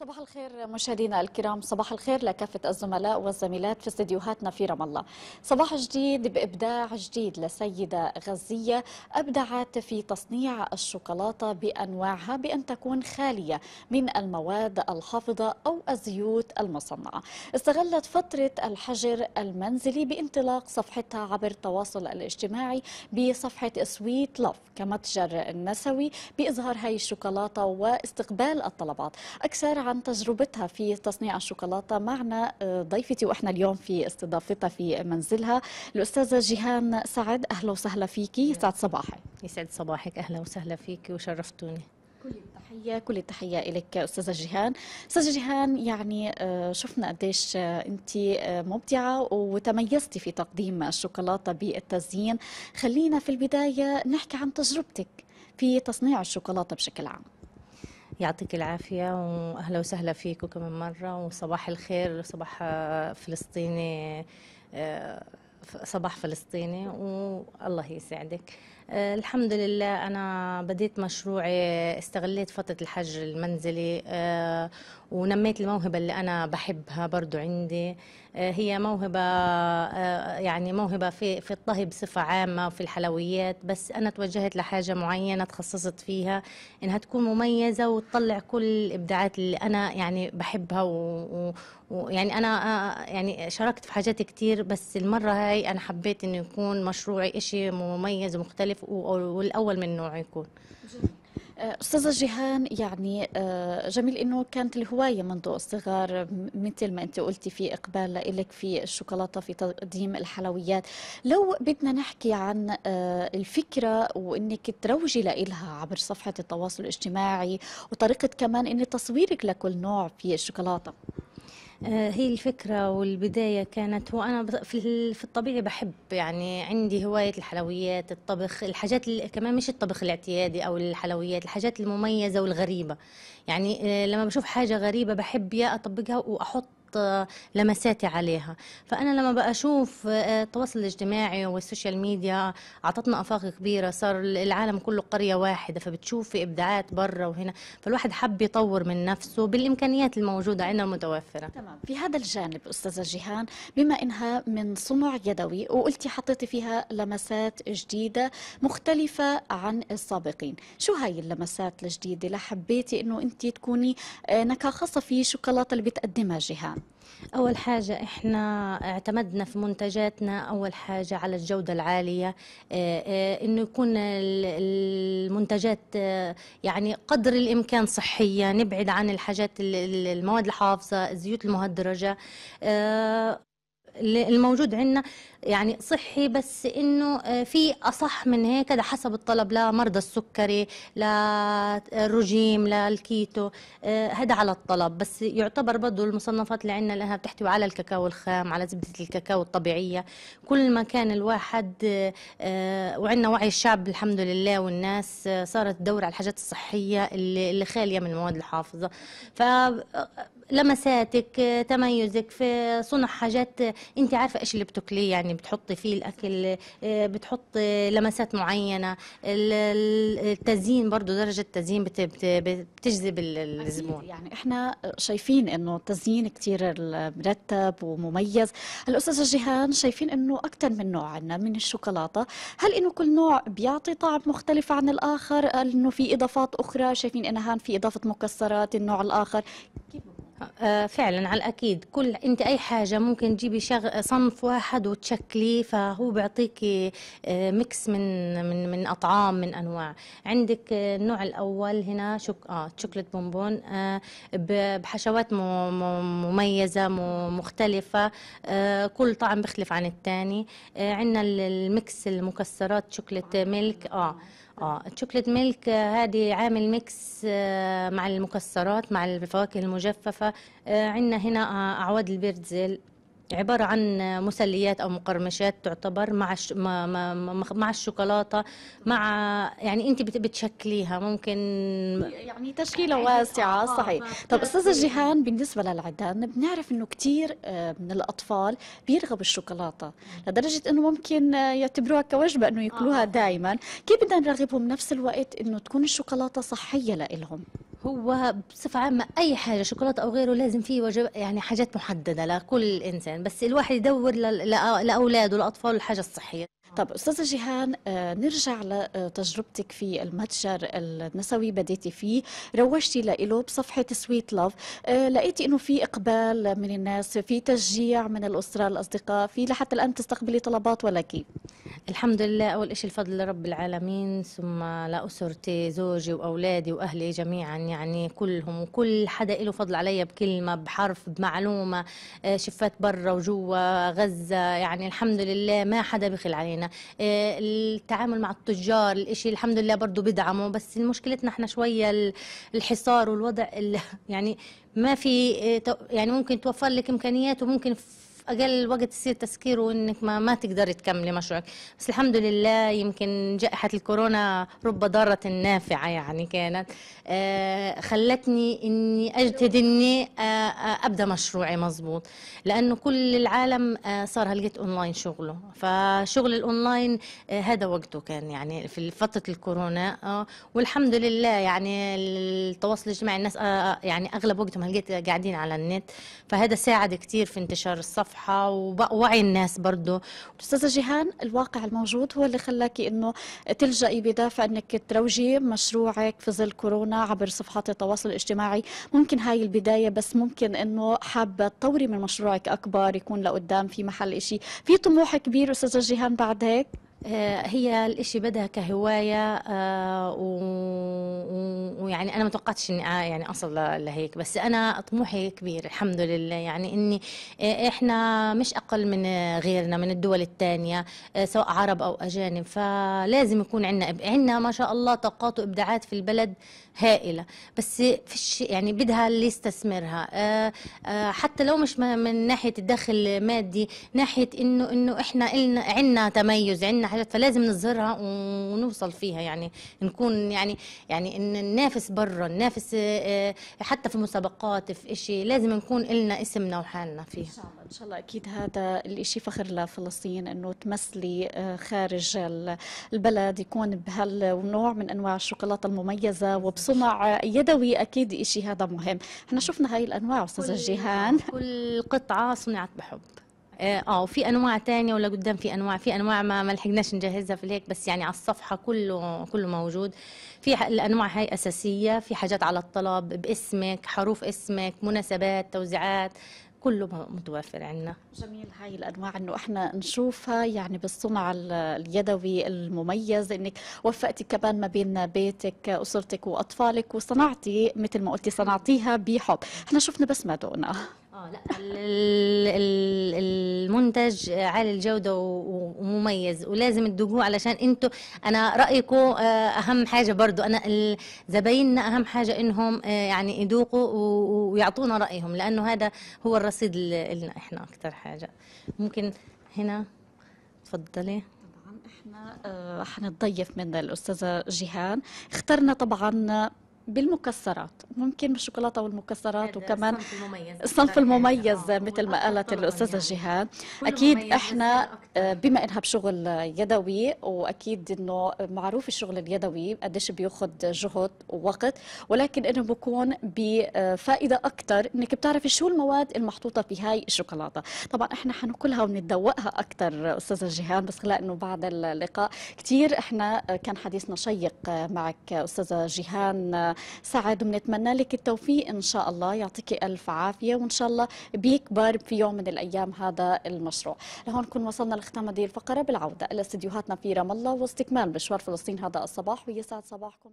صباح الخير مشاهدينا الكرام صباح الخير لكافة الزملاء والزميلات في استديوهاتنا في رام الله. صباح جديد بإبداع جديد لسيدة غزية أبدعت في تصنيع الشوكولاتة بأنواعها بأن تكون خالية من المواد الحافظة أو الزيوت المصنعة. استغلت فترة الحجر المنزلي بانطلاق صفحتها عبر التواصل الاجتماعي بصفحة سويت لوف كمتجر نسوي بإظهار هاي الشوكولاتة واستقبال الطلبات. أكثر عن تجربتها في تصنيع الشوكولاتة معنا ضيفتي وإحنا اليوم في استضافتها في منزلها الأستاذة جيهان سعد. أهلا وسهلا فيكي سعد صباحك. يسعد صباحك. أهلا وسهلا فيك وشرفتوني. كل التحية كل التحية لك أستاذة جيهان. أستاذة جيهان يعني شفنا قديش أنت مبدعة وتميزتي في تقديم الشوكولاتة بالتزيين. خلينا في البداية نحكي عن تجربتك في تصنيع الشوكولاتة بشكل عام. يعطيك العافية وأهلا وسهلا فيكم كمان مرة وصباح الخير صباح فلسطيني صباح فلسطيني والله يسعدك. الحمد لله أنا بديت مشروعي استغليت فترة الحج المنزلي ونميت الموهبة اللي أنا بحبها برضو عندي. هي موهبة يعني موهبة في في الطهي بصفة عامة وفي الحلويات بس أنا توجهت لحاجة معينة تخصصت فيها إنها تكون مميزة وتطلع كل الإبداعات اللي أنا يعني بحبها ويعني أنا يعني شاركت في حاجات كتير بس المرة هاي أنا حبيت إنه يكون مشروعي إشي مميز ومختلف والأول من نوعه يكون. أستاذة جيهان يعني جميل إنه كانت الهواية منذ الصغر مثل ما أنت قلتي في إقبال لك في الشوكولاتة في تقديم الحلويات. لو بدنا نحكي عن الفكرة وإنك تروجي لها عبر صفحة التواصل الاجتماعي وطريقة كمان إن تصويرك لكل نوع في الشوكولاتة. هي الفكرة والبداية كانت وأنا في الطبيعي بحب يعني عندي هواية الحلويات الطبخ الحاجات اللي كمان مش الطبخ الاعتيادي أو الحلويات الحاجات المميزة والغريبة. يعني لما بشوف حاجة غريبة بحب يا أطبقها وأحط لمساتي عليها. فأنا لما بقى أشوف التواصل الاجتماعي والسوشيال ميديا أعطتنا أفاق كبيرة صار العالم كله قرية واحدة فبتشوف في إبداعات برا وهنا فالواحد حب يطور من نفسه بالإمكانيات الموجودة عندنا المتوفرة. تمام. في هذا الجانب أستاذة جيهان بما إنها من صنع يدوي وقلتي حطيتي فيها لمسات جديدة مختلفة عن السابقين شو هاي اللمسات الجديدة؟ اللي حبيتي إنه انت تكوني نكهة خاصة في شوكولاتة اللي بتقدمها جيهان. أول حاجة إحنا اعتمدنا في منتجاتنا أول حاجة على الجودة العالية إنه يكون المنتجات يعني قدر الإمكان صحية نبعد عن الحاجات المواد الحافظة الزيوت المهدرجة الموجود عندنا يعني صحي بس إنه في أصح من هيك ده حسب الطلب لمرضى السكري للرجيم للكيتو هذا على الطلب. بس يعتبر برضه المصنفات اللي عندنا لها بتحتوي على الكاكاو الخام على زبدة الكاكاو الطبيعية. كل ما كان الواحد وعندنا وعي الشعب الحمد لله والناس صارت تدور على الحاجات الصحية اللي خالية من المواد الحافظة. ف لمساتك تميزك في صنع حاجات انت عارفة إيش اللي بتاكليه يعني بتحطي فيه الأكل بتحطي لمسات معينة التزيين برضه درجة التزيين بتجذب الزبون. يعني إحنا شايفين إنه التزيين كثير مرتب ومميز. الأستاذة جيهان شايفين إنه أكثر من نوع عندنا من الشوكولاتة. هل إنه كل نوع بيعطي طعم مختلف عن الآخر؟ إنه في إضافات أخرى؟ شايفين إنها في إضافة مكسرات النوع الآخر. كيف فعلا على الأكيد. كل أنت أي حاجة ممكن تجيبي شغ... صنف واحد وتشكليه فهو بيعطيكي آه mix من من من أطعام من أنواع. عندك آه النوع الأول هنا شوك آه chocolate bonbon آه بحشوات مميزة مختلفة آه كل طعم بيختلف عن الثاني آه عندنا ال mix المكسرات chocolate milk آه. آه ال chocolate milk هذه عامل mix آه مع المكسرات مع الفواكه المجففة. آه عندنا هنا آه أعواد البيرتزل عبارة عن مسليات أو مقرمشات تعتبر مع مع, مع الشوكولاتة مع يعني أنت بتشكليها ممكن يعني تشكيلة واسعة صحيح. طب أستاذة جيهان بالنسبة للعدان بنعرف إنه كثير من الأطفال بيرغبوا الشوكولاتة لدرجة إنه ممكن يعتبروها كوجبة إنه يأكلوها دائما كيف بدنا نرغبهم نفس الوقت إنه تكون الشوكولاتة صحية لإلهم؟ هو بصفة عامة أي حاجة شوكولاتة أو غيره لازم فيه وجب يعني حاجات محددة لكل إنسان بس الواحد يدور لأولاده لأطفاله الحاجة الصحية. طب أستاذة جيهان آه، نرجع لتجربتك في المتجر النسوي بديتي فيه روجتي له بصفحه سويت لاف لقيتي إنه في إقبال من الناس في تشجيع من الأسرة الأصدقاء في لحتى الآن تستقبلي طلبات ولا كيف؟ الحمد لله. أول إشي الفضل لرب العالمين ثم لأسرتي زوجي وأولادي وأهلي جميعا يعني كلهم وكل حدا له فضل علي بكلمة بحرف بمعلومة آه، شفات برا وجوا غزة يعني الحمد لله ما حدا بخل علينا. آه، التعامل مع التجار الإشي الحمد لله برضو بدعموا بس مشكلتنا إحنا شوية ال- الحصار والوضع ال- يعني ما في آه، يعني ممكن توفر لك إمكانيات وممكن أقل وقت يصير تسكير وإنك ما ما تقدري تكملي مشروعك. بس الحمد لله يمكن جائحة الكورونا رب ضارة نافعة يعني كانت. آه خلتني إني أجتهد إني آه آه أبدأ مشروعي مزبوط لأنه كل العالم صار هلقيت أونلاين شغله. فشغل الأونلاين هذا وقته كان يعني في فترة الكورونا. آه والحمد لله يعني التواصل الاجتماعي الناس يعني أغلب وقتهم هلقيت قاعدين على النت. فهذا ساعد كثير في انتشار الصفحة. ووعي الناس برضه أستاذة جيهان الواقع الموجود هو اللي خلاكي إنه تلجئي بدافع إنك تروجي مشروعك في ظل كورونا عبر صفحات التواصل الاجتماعي. ممكن هاي البداية بس ممكن إنه حابة تطوري من مشروعك أكبر يكون لقدام في محل إشي. في طموح كبير أستاذة جيهان بعد هيك؟ هي الإشي بدها كهواية آه، ويعني أنا ما توقعتش إني آه، يعني أصل لهيك بس أنا طموحي كبير الحمد لله. يعني إني آه، إحنا مش أقل من آه، غيرنا من الدول التانية آه، سواء عرب أو أجانب. فلازم يكون عندنا عندنا ما شاء الله طاقات وإبداعات في البلد هائلة. بس فيش يعني بدها اللي يستثمرها آه، آه، حتى لو مش من ناحية الدخل المادي ناحية إنه إنه إحنا عنا تميز عنا حاجات فلازم نظهرها ونوصل فيها. يعني نكون يعني يعني ننافس برا ننافس آه، آه، حتى في مسابقات في إشي لازم نكون إلنا اسمنا وحالنا فيها. إن شاء الله إن شاء الله أكيد هذا الشيء فخر لفلسطين إنه تمثلي آه، خارج ال- البلد يكون بهالنوع من أنواع الشوكولاتة المميزة وبصنع يدوي. أكيد شيء هذا مهم. إحنا شفنا هاي الأنواع أستاذة جيهان. كل قطعة صنعت بحب. آه آه، وفي أنواع تانية ولا قدام في أنواع؟ في أنواع ما ما لحقناش نجهزها في هيك بس يعني على الصفحة كله كله موجود. في الأنواع هاي أساسية في حاجات على الطلب باسمك حروف اسمك مناسبات توزيعات كله متوفر عندنا. جميل. هاي الأنواع إنه إحنا نشوفها يعني بالصنع ال- اليدوي المميز إنك وفقتي كمان ما بين بيتك أسرتك وأطفالك وصنعتي مثل ما قلتي صنعتيها بحب. إحنا شفنا بس ما دقنا آه لا ال- ال- المنتج عالي الجودة و- ومميز. ولازم تدوقوه علشان أنتوا أنا رأيكم آه، أهم حاجة برضو. أنا زبايننا أهم حاجة إنهم آه، يعني يذوقوا و- ويعطونا رأيهم لأنه هذا هو الرصيد لنا إحنا أكثر حاجة. ممكن هنا؟ تفضلي. طبعا إحنا آه، حنتضيف من الأستاذة جيهان. اخترنا طبعا بالمكسرات ممكن بالشوكولاتة والمكسرات وكمان الصنف المميز. مثل ما قالت الأستاذة جيهان أكيد إحنا آه، بما إنها بشغل يدوي وأكيد إنه معروف الشغل اليدوي قديش بيأخذ جهد ووقت ولكن إنه بكون بفائدة أكثر إنك بتعرفي شو المواد المحطوطة في هاي الشوكولاتة. طبعا إحنا حناكلها وندوقها أكثر أستاذة جيهان بس خلال إنه بعد اللقاء كثير إحنا كان حديثنا شيق معك أستاذة جيهان سعد وبنتمنى لك التوفيق إن شاء الله. يعطيك ألف عافية وإن شاء الله بيكبر في يوم من الأيام هذا المشروع. لهون نكون وصلنا لختام هذه الفقرة. بالعودة إلى استديوهاتنا في رام الله واستكمال مشوار فلسطين هذا الصباح. ويسعد صباحكم.